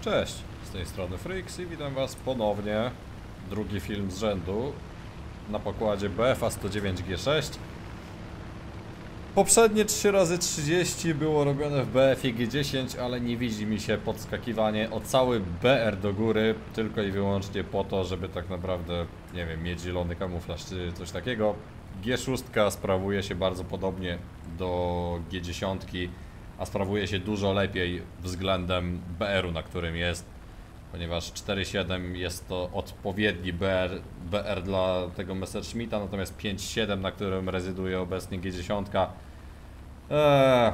Cześć, z tej strony Freaks i witam was ponownie. Drugi film z rzędu na pokładzie BFA 109G6. Poprzednie 3 razy 30 było robione w BF G10, ale nie widzi mi się podskakiwanie o cały BR do góry, tylko i wyłącznie po to, żeby tak naprawdę, nie wiem, mieć zielony kamuflaż czy coś takiego. G6 sprawuje się bardzo podobnie do G10, a sprawuje się dużo lepiej względem BR-u, na którym jest, ponieważ 4.7 jest to odpowiedni BR, BR dla tego Messerschmitta, natomiast 5.7, na którym rezyduje obecnie G10, eee,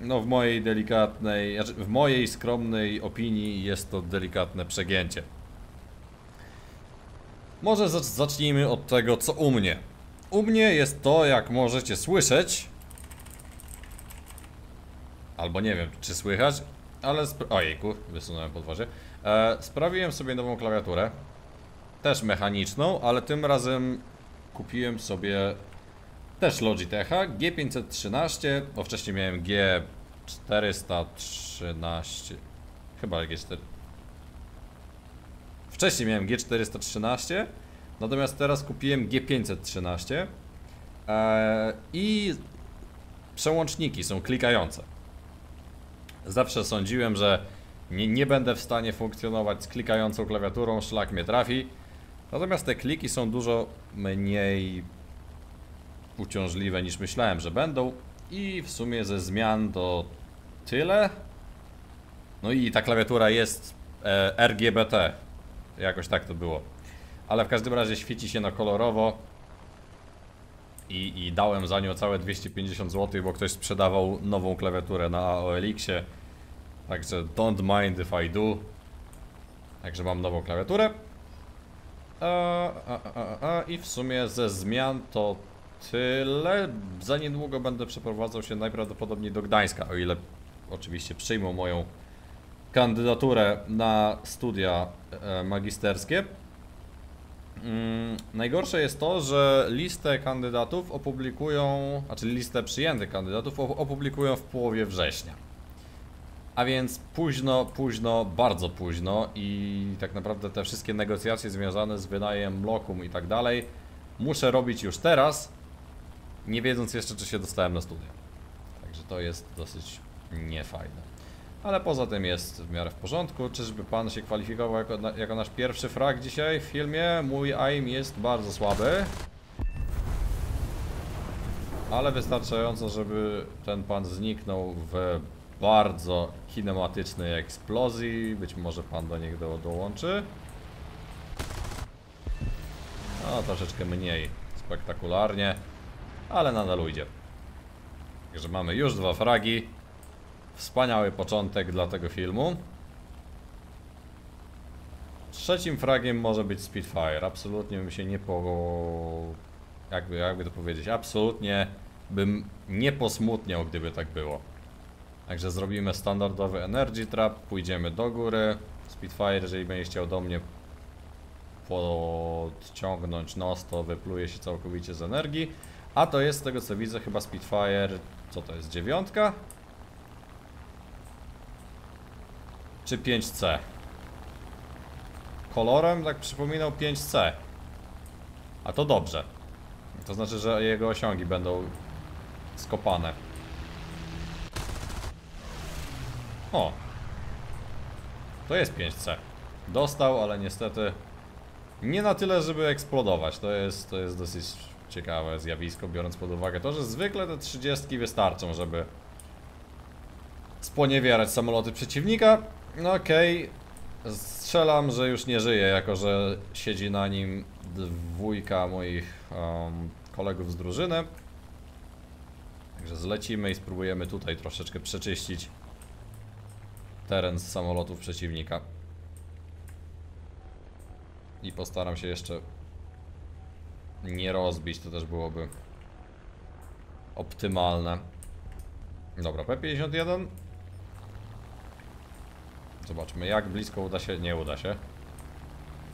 no w mojej delikatnej, znaczy w mojej skromnej opinii jest to delikatne przegięcie. Może zac- zacznijmy od tego, co u mnie. U mnie jest to, jak możecie słyszeć, Albo nie wiem, czy słychać, ale... Ojejku, wysunąłem podwozie. E, sprawiłem sobie nową klawiaturę. Też mechaniczną, ale tym razem kupiłem sobie też Logitecha G513, bo wcześniej miałem G413. Chyba G4. Wcześniej miałem G413, natomiast teraz kupiłem G513 e, i przełączniki są klikające. Zawsze sądziłem, że nie, nie będę w stanie funkcjonować z klikającą klawiaturą, szlak mnie trafi. Natomiast te kliki są dużo mniej uciążliwe niż myślałem, że będą. I w sumie ze zmian to tyle. No i ta klawiatura jest e, RGBT. Jakoś tak to było. Ale w każdym razie świeci się na kolorowo. I, I dałem za nią całe 250 zł, bo ktoś sprzedawał nową klawiaturę na OLX-ie. Także don't mind if I do. Także mam nową klawiaturę. A, a, a, I w sumie ze zmian to tyle. Za niedługo będę przeprowadzał się najprawdopodobniej do Gdańska, o ile oczywiście przyjmą moją kandydaturę na studia e, magisterskie. Mm, najgorsze jest to, że listę kandydatów opublikują, znaczy listę przyjętych kandydatów op- opublikują w połowie września. A więc późno, późno, bardzo późno i tak naprawdę te wszystkie negocjacje związane z wynajem lokum i tak dalej muszę robić już teraz, nie wiedząc jeszcze czy się dostałem na studia. Także to jest dosyć niefajne. Ale poza tym jest w miarę w porządku. Czyżby pan się kwalifikował jako, jako nasz pierwszy frag dzisiaj w filmie? Mój aim jest bardzo słaby. Ale wystarczająco, żeby ten pan zniknął w bardzo kinematycznej eksplozji. Być może pan do niego dołączy. No, troszeczkę mniej spektakularnie, ale nadal ujdzie. Także mamy już dwa fragi. Wspaniały początek dla tego filmu. Trzecim fragiem może być Spitfire. Absolutnie bym się nie po... Jakby, jakby to powiedzieć? Absolutnie bym nie posmutniał, gdyby tak było. Także zrobimy standardowy Energy Trap, pójdziemy do góry. Spitfire, jeżeli będzie chciał do mnie podciągnąć nos, to wypluje się całkowicie z energii. A to jest, z tego co widzę, chyba Spitfire, co to jest, dziewiątka? Czy 5C? Kolorem tak przypominał 5C. A to dobrze. To znaczy, że jego osiągi będą skopane. O. To jest 5C. Dostał, ale niestety nie na tyle, żeby eksplodować. To jest, to jest dosyć ciekawe zjawisko, biorąc pod uwagę to, że zwykle te 30 wystarczą, żeby sponiewierać samoloty przeciwnika. No okej, strzelam, że już nie żyje, jako że siedzi na nim dwójka moich um, kolegów z drużyny. Także zlecimy i spróbujemy tutaj troszeczkę przeczyścić teren z samolotów przeciwnika. I postaram się jeszcze nie rozbić, to też byłoby optymalne. Dobra, P51. Zobaczmy, jak blisko uda się. Nie uda się.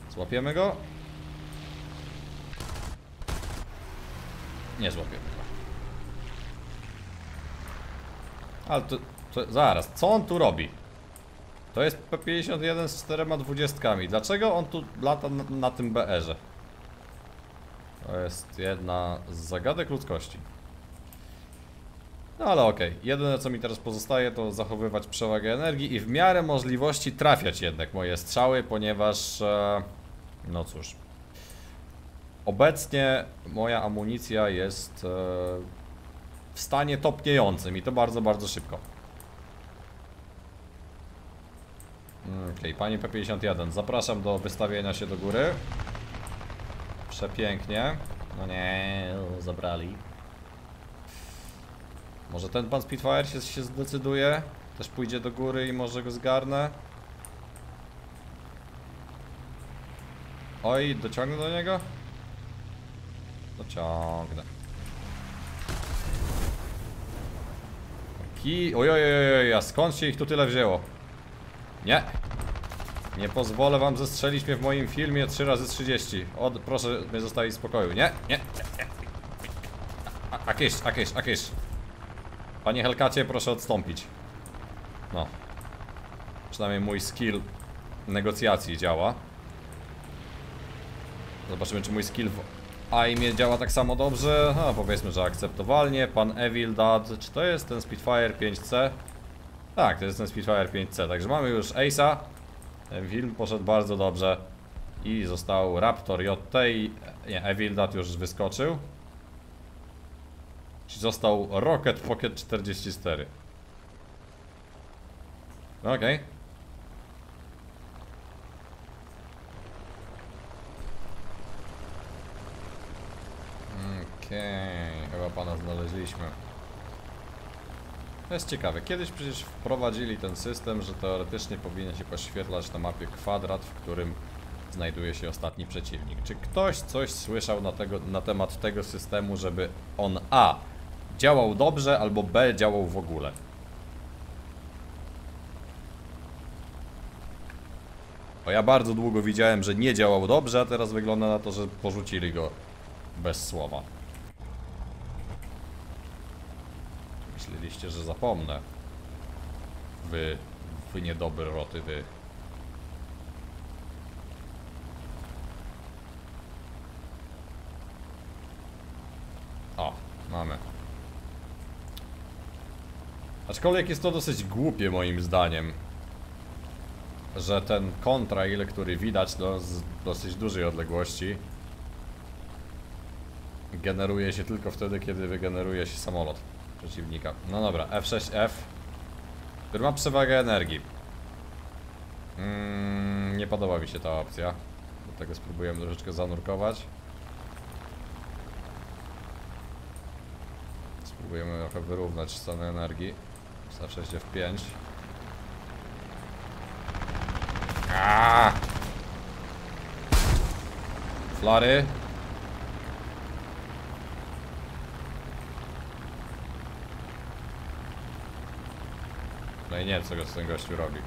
Złapiemy go. Nie złapiemy go. Ale to, to zaraz, co on tu robi? To jest P51 z czterema dwudziestkami. Dlaczego on tu lata na, na tym BR-ze? To jest jedna z zagadek ludzkości. No ale okej, jedyne co mi teraz pozostaje to zachowywać przewagę energii i w miarę możliwości trafiać jednak moje strzały, ponieważ... E, no cóż... Obecnie moja amunicja jest e, w stanie topniejącym i to bardzo, bardzo szybko. Okej, panie P51, zapraszam do wystawienia się do góry. Przepięknie. No nie, zabrali. Może ten pan Spitfire się, się zdecyduje? Też pójdzie do góry i może go zgarnę? Oj, dociągnę do niego? Dociągnę. Ki... Ojojojoj, a skąd się ich tu tyle wzięło? Nie. Nie pozwolę wam zestrzelić mnie w moim filmie 3 razy 30 Od, proszę mnie zostawić w spokoju. Nie, nie, nie, nie. A- Akieś, akieś, akieś. Panie Helkacie, proszę odstąpić. No. Przynajmniej mój skill negocjacji działa. Zobaczymy, czy mój skill w AIMie działa tak samo dobrze. No, powiedzmy, że akceptowalnie. Pan Evil Dad, czy to jest ten Spitfire 5C? Tak, to jest ten Spitfire 5C. Także mamy już Ace'a. Ten film poszedł bardzo dobrze. I został Raptor JT. Nie, Evil Dad już wyskoczył. Został Rocket Pocket 44. No Okej. Okej, chyba pana znaleźliśmy. To jest ciekawe. Kiedyś przecież wprowadzili ten system, że teoretycznie powinien się poświetlać na mapie kwadrat, w którym znajduje się ostatni przeciwnik. Czy ktoś coś słyszał na, tego, na temat tego systemu, żeby on A działał dobrze, albo B działał w ogóle? Bo ja bardzo długo widziałem, że nie działał dobrze, a teraz wygląda na to, że porzucili go bez słowa. Myśleliście, że zapomnę. Wy, wy niedobry roty, wy. O, mamy. Aczkolwiek jest to dosyć głupie moim zdaniem, że ten kontrail, który widać no, z dosyć dużej odległości, generuje się tylko wtedy, kiedy wygeneruje się samolot przeciwnika. No dobra, F6F, który ma przewagę energii. Mm, nie podoba mi się ta opcja. Dlatego spróbujemy troszeczkę zanurkować. Spróbujemy trochę wyrównać stany energii. F6F5. Aaaa! Flary. No i nie wiem, co go z ten gościu robi.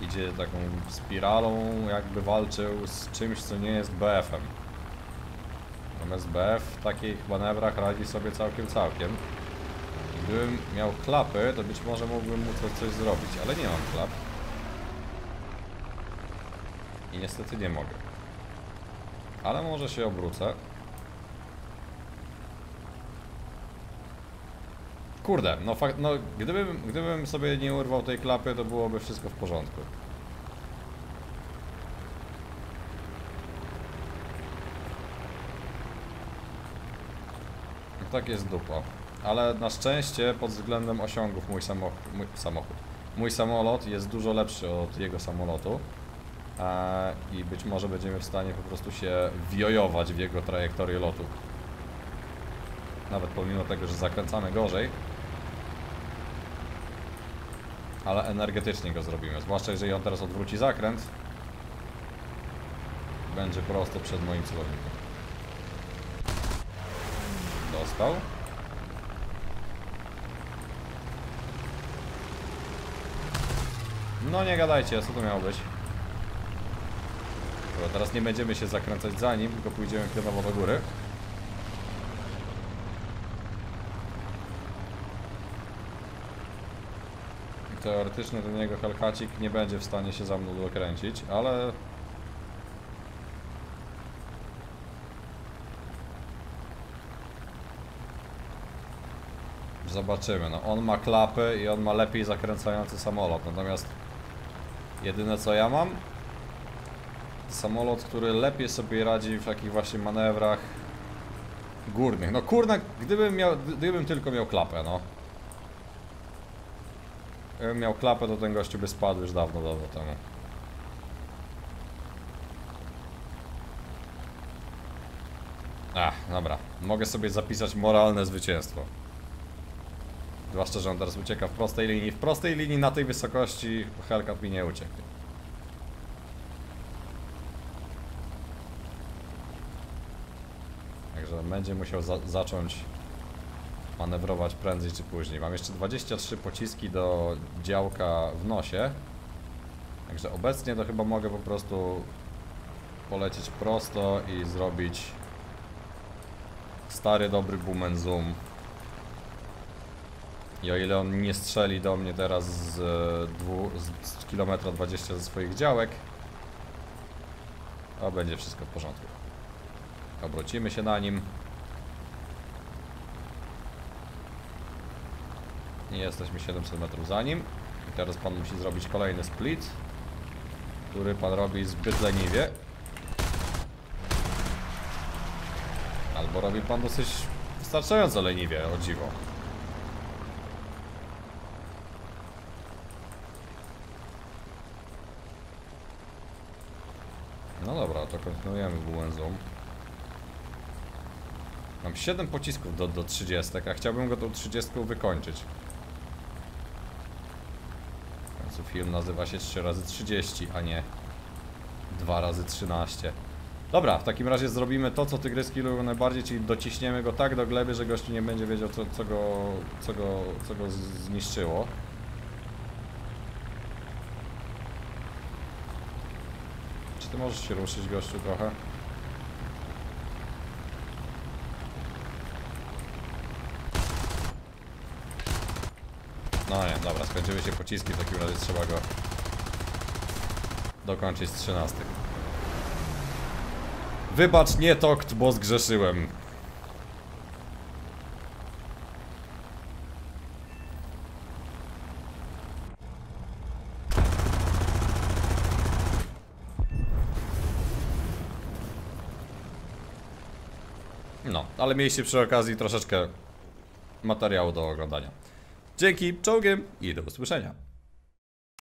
Idzie taką spiralą, jakby walczył z czymś, co nie jest BF-em. BF w takich manewrach radzi sobie całkiem, całkiem. Gdybym miał klapy, to być może mógłbym mu coś, coś zrobić, ale nie mam klap. I niestety nie mogę. Ale może się obrócę. Kurde, no fakt, no gdybym, gdybym sobie nie urwał tej klapy, to byłoby wszystko w porządku. Tak jest dupa. Ale na szczęście pod względem osiągów mój mój samochód, mój samolot jest dużo lepszy od jego samolotu. E, I być może będziemy w stanie po prostu się wiojować w jego trajektorię lotu. Nawet pomimo tego, że zakręcamy gorzej. Ale energetycznie go zrobimy. Zwłaszcza jeżeli on teraz odwróci zakręt. Będzie prosto przed moim celownikiem dostał. No nie gadajcie, co to miało być? Dobra, teraz nie będziemy się zakręcać za nim, tylko pójdziemy chwilowo do góry. Teoretycznie ten jego helkacik nie będzie w stanie się za mną dokręcić, ale Zobaczymy, no on ma klapy i on ma lepiej zakręcający samolot, natomiast jedyne co ja mam samolot, który lepiej sobie radzi w takich właśnie manewrach górnych. No kurna, gdybym miał, gdybym tylko miał klapę, no. Gdybym miał klapę, to ten gościu by spadł już dawno, dawno temu. Ach, dobra. Mogę sobie zapisać moralne zwycięstwo. Zwłaszcza, że on teraz ucieka w prostej linii. W prostej linii na tej wysokości Hellcat mi nie ucieknie. Także będzie musiał za zacząć manewrować prędzej czy później. Mam jeszcze 23 pociski do działka w nosie. Także obecnie to chyba mogę po prostu polecieć prosto i zrobić stary dobry boom and zoom. I o ile on nie strzeli do mnie teraz z, e, dwu, z, kilometra 20 ze swoich działek, to będzie wszystko w porządku. Obrócimy się na nim. Nie jesteśmy 700 metrów za nim. I teraz pan musi zrobić kolejny split, który pan robi zbyt leniwie. Albo robi pan dosyć wystarczająco leniwie, o dziwo. No dobra, to kontynuujemy Zoom. Mam 7 pocisków do, do 30, a chciałbym go tą 30 wykończyć. W końcu film nazywa się 3 razy 30, a nie 2 razy 13. Dobra, w takim razie zrobimy to, co tygryski lubią najbardziej, czyli dociśniemy go tak do gleby, że gościu nie będzie wiedział, co, co, go, co, go, co go zniszczyło. Ty możesz się ruszyć, gościu, trochę? No nie, dobra, skończyły się pociski, w takim razie trzeba go dokończyć z 13. Wybacz, nie tokt, bo zgrzeszyłem. No, ale mieliście przy okazji troszeczkę materiału do oglądania. Dzięki, czołgiem i do usłyszenia.